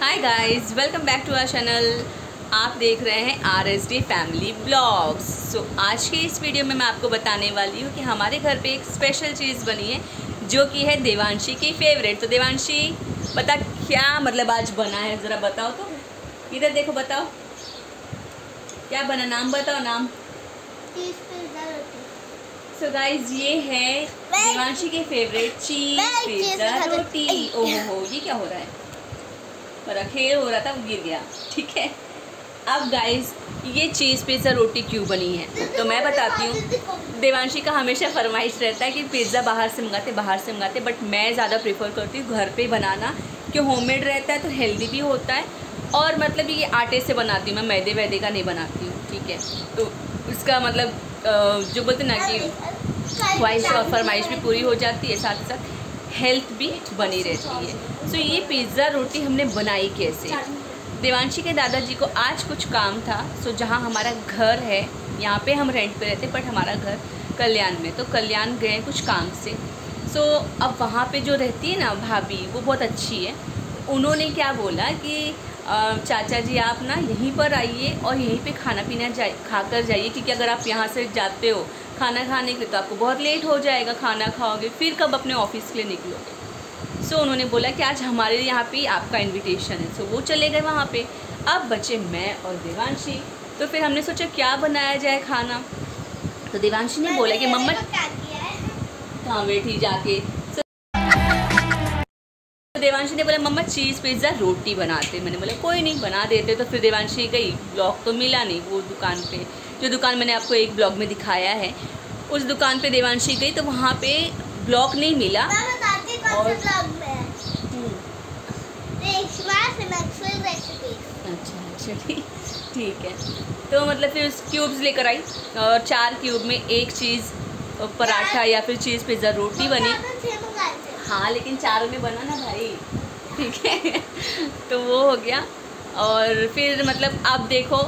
Hi guys welcome back to our channel आप देख रहे हैं R S D family blogs so आज के इस वीडियो में मैं आपको बताने वाली हूँ कि हमारे घर पे एक स्पेशल चीज़ बनी है जो कि है देवांशी की फेवरेट तो देवांशी पता क्या मतलब आज बना है? ज़रा बताओ तो. इधर देखो बताओ. क्या बना? नाम बताओ नाम. सो so गाइज़ ये है देवांशी के फेवरेट चीज़ पिज्जा रोटी. ओहो ये क्या हो रहा है? मेरा खेल हो रहा था वो गिर गया। ठीक है? अब गाइज़ ये चीज़ पिज़्ज़ा रोटी क्यों बनी है? तो मैं बताती हूँ। देवांशी का हमेशा फरमाइश रहता है कि पिज़्ज़ा बाहर से मंगाते बाहर से मंगाते बट मैं ज़्यादा प्रेफर करती हूँ घर पे बनाना क्यों होममेड रहता है तो हेल्दी भी होता है। और मतलब ये आटे से बनाती हूँ मैं मैदे वैदे का नहीं बनाती हूँ ठीक है? तो उसका मतलब जो बोलते ना कि ख्वाहिश और फरमाइश भी पूरी हो जाती है साथ ही साथ हेल्थ भी बनी रहती है। सो ये पिज़्ज़ा रोटी हमने बनाई कैसे? देवांशी के दादाजी को आज कुछ काम था। सो जहाँ हमारा घर है, यहाँ पे हम रेंट पे रहते बट हमारा घर कल्याण में। तो कल्याण गए कुछ काम से। सो अब वहाँ पे जो रहती है ना भाभी, वो बहुत अच्छी है। उन्होंने क्या बोला कि चाचा जी आप ना यहीं पर आइए और यहीं पे खाना पीना जाए खा कर जाइए क्योंकि अगर आप यहाँ से जाते हो खाना खाने के लिए तो आपको बहुत लेट हो जाएगा खाना खाओगे फिर कब अपने ऑफ़िस के लिए निकलोगे? सो so, उन्होंने बोला कि आज हमारे यहाँ पे आपका इनविटेशन है। सो so, वो चले गए वहाँ पे। अब बचे मैं और देवांशी। तो फिर हमने सोचा क्या बनाया जाए खाना? तो देवांशी ने बोला कि मम्मा हाँ। बैठी जाके देवांशी ने बोला मम्मा चीज़ पिज़्ज़ा रोटी बनाते मैंने बोला कोई नहीं बना देते तो फिर देवांशी गई ब्लॉग तो मिला नहीं वो दुकान पे। जो दुकान मैंने आपको एक ब्लॉग में दिखाया है उस दुकान पे देवांशी गई तो वहाँ पे ब्लॉग नहीं मिला। और हम्म। अच्छा अच्छा ठीक ठीक है। तो मतलब फिर क्यूब्स लेकर आई और चार क्यूब में एक चीज़ पराठा या फिर चीज़ पिज़्ज़ा रोटी बनी। हाँ लेकिन चारों में बना ना भाई। ठीक है? तो वो हो गया। और फिर मतलब आप देखो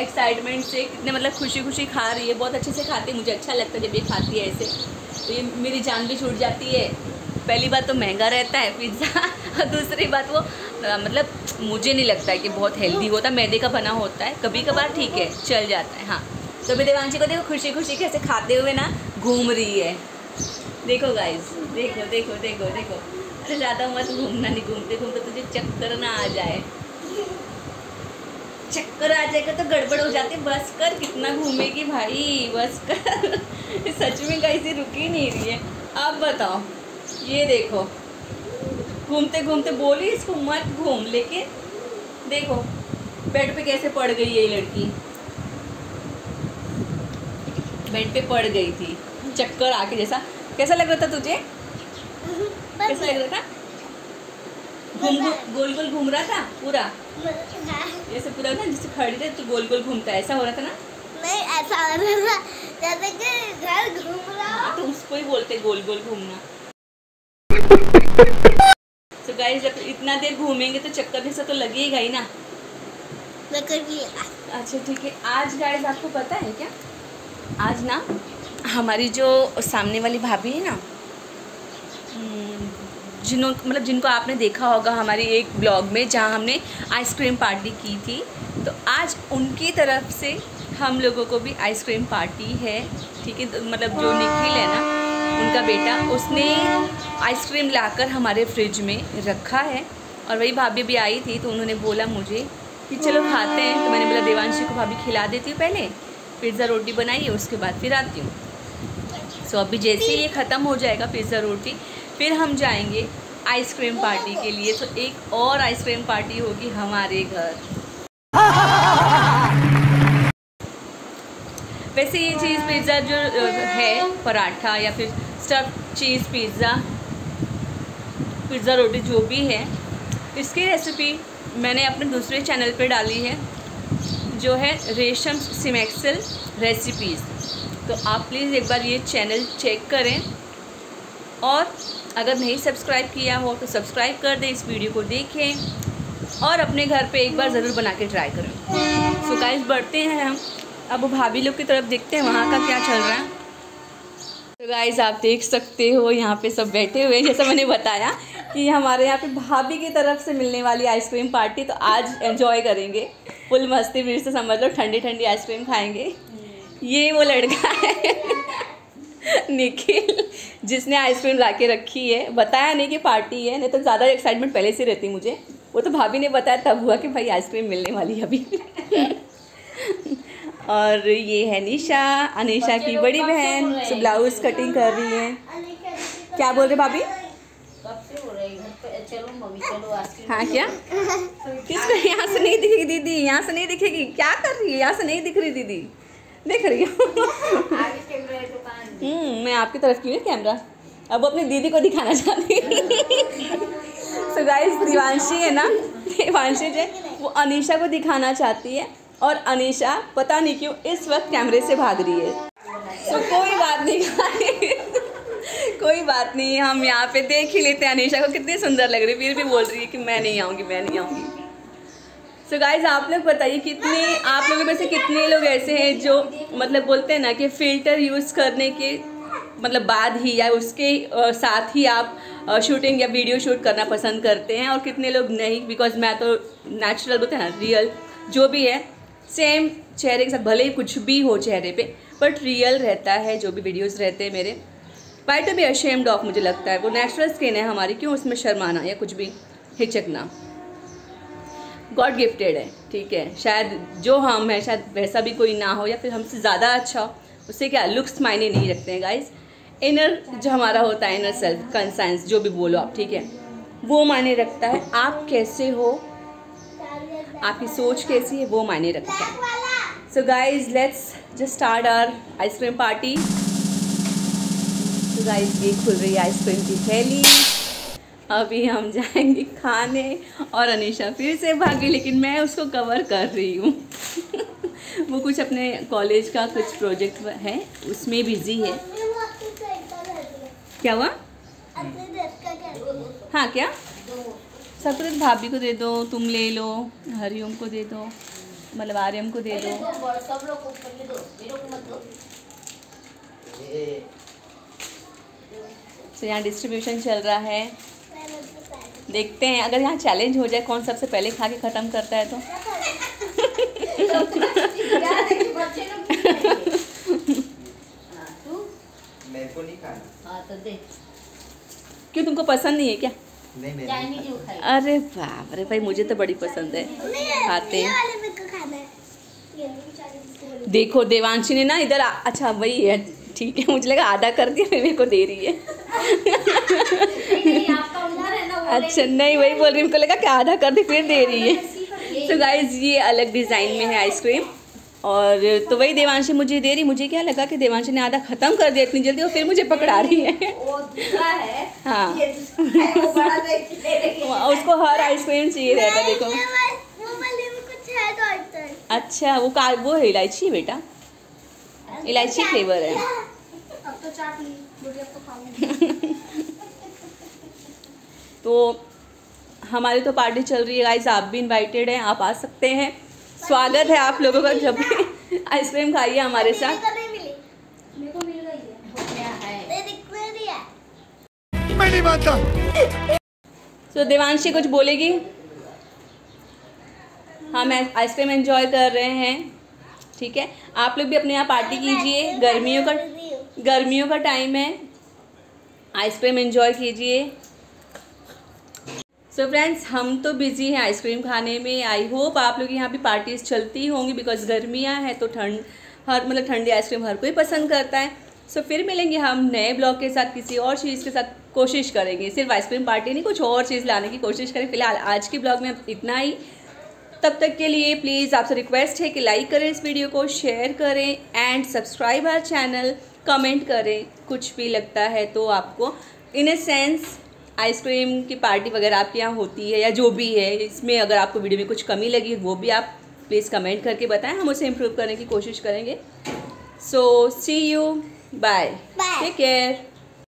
एक्साइटमेंट से कितने मतलब खुशी खुशी खा रही है। बहुत अच्छे से खाती है, मुझे अच्छा लगता है जब ये खाती है ऐसे। तो ये मेरी जान भी छूट जाती है। पहली बात तो महँगा रहता है पिज़्ज़ा और दूसरी बात वो मतलब मुझे नहीं लगता है कि बहुत हेल्दी होता। है मैदे का बना होता है। कभी कभार ठीक है, चल जाता है हाँ। तो अभी देवांशी को देखो खुशी खुशी कैसे खाते हुए ना घूम रही है। देखो गाइज़ देखो देखो देखो देखो। अरे ज़्यादा मत घूमना, नहीं घूमते घूमते तुझे चक्कर ना आ जाए। चक्कर आ जाएगा तो गड़बड़ हो जाती बस कर, कितना घूमेगी भाई, बस कर। सच में कैसी रुकी नहीं रही है। आप बताओ, ये देखो। घूमते घूमते बोली इसको मत घूम, लेकिन देखो, बेड पे कैसे पड़ गई ये लड़की? बेड पे पड़ गई थी। चक्कर आके जैसा, कैसा लग रहा था तुझे? कैसा लग रहा था? घूम गोल गोल घूम रहा था पूरा? जैसे पूरा ना जैसे खड़ी थे तो गोल गोल घूमता है। ऐसा हो रहा था ना? नहीं ऐसा हो रहा था जैसे कि घर घूम रहा हाँ, तो उसको ही बोलते गोल गोल घूमना। तो गाइस जब इतना देर घूमेंगे तो चक्कर जैसा तो लगेगा ही ना। अच्छा ठीक है। आज गाइस आपको पता है क्या? आज ना हमारी जो सामने वाली भाभी है ना जिन्हों मतलब जिनको आपने देखा होगा हमारी एक ब्लॉग में जहाँ हमने आइसक्रीम पार्टी की थी। तो आज उनकी तरफ़ से हम लोगों को भी आइसक्रीम पार्टी है, ठीक है? तो मतलब जो निखिल है ना, उनका बेटा, उसने आइसक्रीम लाकर हमारे फ्रिज में रखा है। और वही भाभी भी आई थी तो उन्होंने बोला मुझे कि चलो खाते हैं। तो मैंने बोला, देवांशी को भाभी खिला देती हूँ पहले, पिज़्ज़ा रोटी बनाइए, उसके बाद फिर आती हूँ। सो अभी जैसे ही ये ख़त्म हो जाएगा पिज़्ज़ा रोटी फिर हम जाएँगे आइसक्रीम पार्टी के लिए तो एक और आइसक्रीम पार्टी होगी हमारे घर। वैसे ये चीज़ पिज़्ज़ा जो है, पराठा या फिर स्टफ़ चीज़ पिज़्ज़ा पिज़्ज़ा रोटी जो भी है, इसकी रेसिपी मैंने अपने दूसरे चैनल पे डाली है, जो है रेशम सिमेक्सल रेसिपीज़ तो आप प्लीज़ एक बार ये चैनल चेक करें और अगर नहीं सब्सक्राइब किया हो तो सब्सक्राइब कर दें इस वीडियो को देखें और अपने घर पे एक बार ज़रूर बना के ट्राई करें। सो गाइस बढ़ते हैं हम। अब भाभी लोग की तरफ़ देखते हैं वहाँ का क्या चल रहा है। तो गाइस आप देख सकते हो यहाँ पे सब बैठे हुए हैं। जैसा मैंने बताया कि हमारे यहाँ पे भाभी की तरफ़ से मिलने वाली आइसक्रीम पार्टी तो आज एंजॉय करेंगे। फुल मस्ती, फिर से समझ लो ठंडी ठंडी आइसक्रीम खाएँगे। ये वो लड़का है। निखिल जिसने आइसक्रीम ला के रखी है। बताया नहीं कि पार्टी है नहीं तो ज़्यादा एक्साइटमेंट पहले से रहती मुझे। वो तो भाभी ने बताया तब हुआ कि भाई आइसक्रीम मिलने वाली है अभी। और ये है निशा अनिशा की बड़ी बहन ब्लाउज कटिंग कर रही है। क्या बोल रहे भाभी? हाँ? क्या? किसको यहाँ से नहीं दिखेगी दीदी? यहाँ से नहीं दिखेगी? क्या कर रही है? यहाँ से नहीं दिख रही दीदी? देख रही हूँ। हम्म, मैं आपकी तरफ़ की हूँ कैमरा? अब वो अपनी दीदी को दिखाना चाहती सो गाइस दिवांशी है ना? दिवांशी जो वो अनीशा को दिखाना चाहती है और अनीशा पता नहीं क्यों इस वक्त कैमरे से भाग रही है। सो कोई बात नहीं कोई बात नहीं हम यहाँ पे देख ही लेते हैं अनीशा को कितनी सुंदर लग रही है। फिर भी बोल रही है कि मैं नहीं आऊँगी मैं नहीं आऊँगी। सो so गाइज़ आप लोग बताइए कितने, आप लोगों में से कितने लोग ऐसे हैं जो मतलब बोलते हैं ना कि फ़िल्टर यूज़ करने के मतलब बाद ही या उसके साथ ही आप शूटिंग या वीडियो शूट करना पसंद करते हैं और कितने लोग नहीं? बिकॉज़ मैं तो नेचुरल बोलते हैं ना रियल जो भी है सेम चेहरे के साथ, भले ही कुछ भी हो चेहरे पे बट रियल रहता है, जो भी वीडियोस रहते हैं मेरे। Why to be ashamed of मुझे लगता है? वो नेचुरल स्किन है हमारी, क्यों उसमें शर्माना या कुछ भी, हिचकना? गॉड गिफ्टेड है, ठीक है। शायद जो हम हैं, शायद वैसा भी कोई ना हो या फिर हमसे ज़्यादा अच्छा हो, उससे क्या लुक्स मायने नहीं रखते हैं गाइज़ इनर जो हमारा होता है इनर सेल्फ कंसाइंस जो भी बोलो आप, ठीक है। वो मायने रखता है। आप कैसे हो, आपकी सोच कैसी है, वो मायने रखता है। So guys let's just start our ice cream party तो गाइज़ ये खुल रही है आइसक्रीम की थैली। अभी हम जाएँगे खाने और अनिशा फिर से भागी, लेकिन मैं उसको कवर कर रही हूँ। वो कुछ अपने कॉलेज का कुछ प्रोजेक्ट है, उसमें बिज़ी है। क्या हुआ? हाँ क्या? सब कुछ भाभी को दे दो, तुम ले लो, हरिओम को दे दो मतलब आर्यम को दे दो। तो यहाँ डिस्ट्रीब्यूशन चल रहा है। देखते हैं। अगर यहाँ चैलेंज हो जाए, कौन सबसे पहले खा के ख़त्म करता है तो? क्यों, तुमको पसंद नहीं है क्या? नहीं अरे बाप रे, भाई, मुझे तो बड़ी पसंद है। खाते हैं। देखो, देवांशी ने ना इधर अच्छा वही है, ठीक है, मुझे लगा आधा कर दिया, मेरे को दे रही है। अच्छा नहीं वही बोल रही उनको लगा कि आधा कर दी फिर दे रही है। तो गाइज़ ये अलग डिज़ाइन में है आइसक्रीम और तो वही देवांशी मुझे दे रही मुझे क्या लगा कि देवांशी ने आधा ख़त्म कर दिया इतनी जल्दी और फिर मुझे पकड़ा रही है। हाँ। उसको हर आइसक्रीम चाहिए रहता देखो। अच्छा वो का वो है इलायची बेटा। इलायची फ्लेवर है। अब तो चाट तो हमारी तो पार्टी चल रही है गाइस आप भी इनवाइटेड हैं आप आ सकते हैं। स्वागत है आप लोगों का जब भी आइसक्रीम खाइए हमारे साथ। मैं नहीं मानता तो देवांशी कुछ बोलेगी? हाँ मैं आइसक्रीम एंजॉय कर रहे हैं ठीक है? आप लोग भी अपने यहाँ पार्टी कीजिए। गर्मियों का गर्मियों का टाइम है। आइसक्रीम एंजॉय कीजिए। सो so फ्रेंड्स हम तो बिज़ी हैं आइसक्रीम खाने में. आई होप आप लोग यहाँ भी पार्टीज़ चलती होंगी बिकॉज़ गर्मियाँ हैं तो ठंड, हर मतलब ठंडी आइसक्रीम हर कोई पसंद करता है. सो so, फिर मिलेंगे हम नए ब्लॉग के साथ, किसी और चीज़ के साथ कोशिश करेंगे. सिर्फ़ आइसक्रीम पार्टी नहीं, कुछ और चीज़ लाने की कोशिश करें. फ़िलहाल आज के ब्लॉग में इतना ही. तब तक के लिए प्लीज़ आपसे रिक्वेस्ट है कि लाइक करें इस वीडियो को शेयर करें and subscribe our channel comment करें, कुछ भी लगता है तो आपको in a sense ice cream की पार्टी वगैरह आपके यहाँ होती है या जो भी है इसमें अगर आपको वीडियो में कुछ कमी लगी वो भी आप प्लीज़ कमेंट करके बताएँ। हम उसे इम्प्रूव करने की कोशिश करेंगे। So see you bye take care